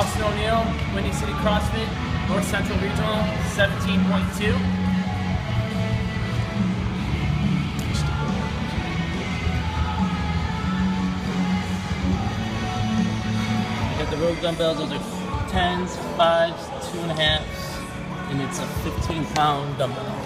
Austin O'Neal, Windy City CrossFit, North Central Regional, 17.2. Got the rogue dumbbells, those are tens, fives, two and a halfs, and it's a 15 pound dumbbell.